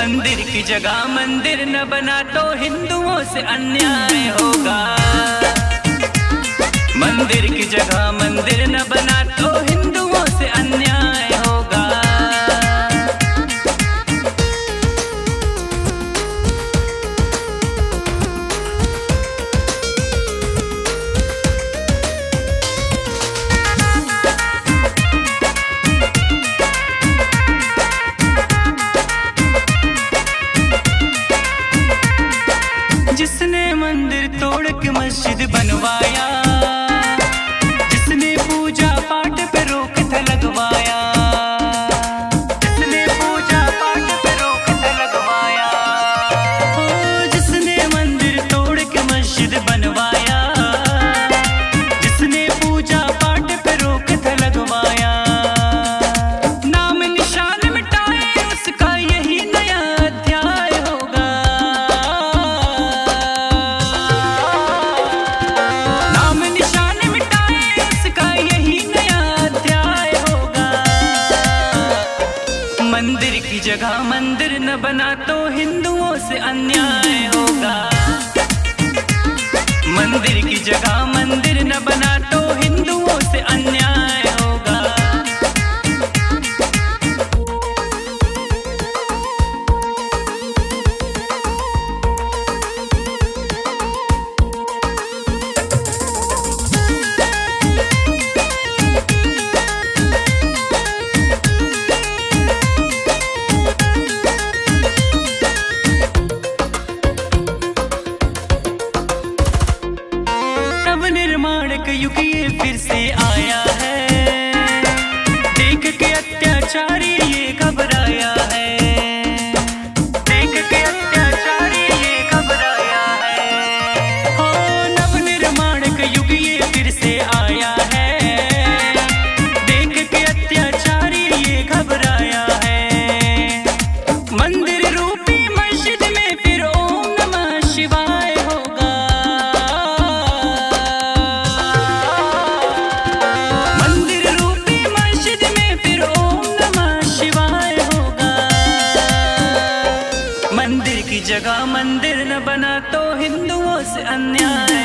मंदिर की जगह मंदिर न बना तो हिंदुओं से अन्याय होगा। मंदिर तोड़ के मस्जिद बनवाया। जगह मंदिर न बना तो हिंदुओं से अन्याय होगा। मंदिर की जगह मंदिर न बना तो नाक युग ये फिर से आया है। देख के अत्याचारी ये जगह मंदिर न बना तो हिंदुओं से अन्याय।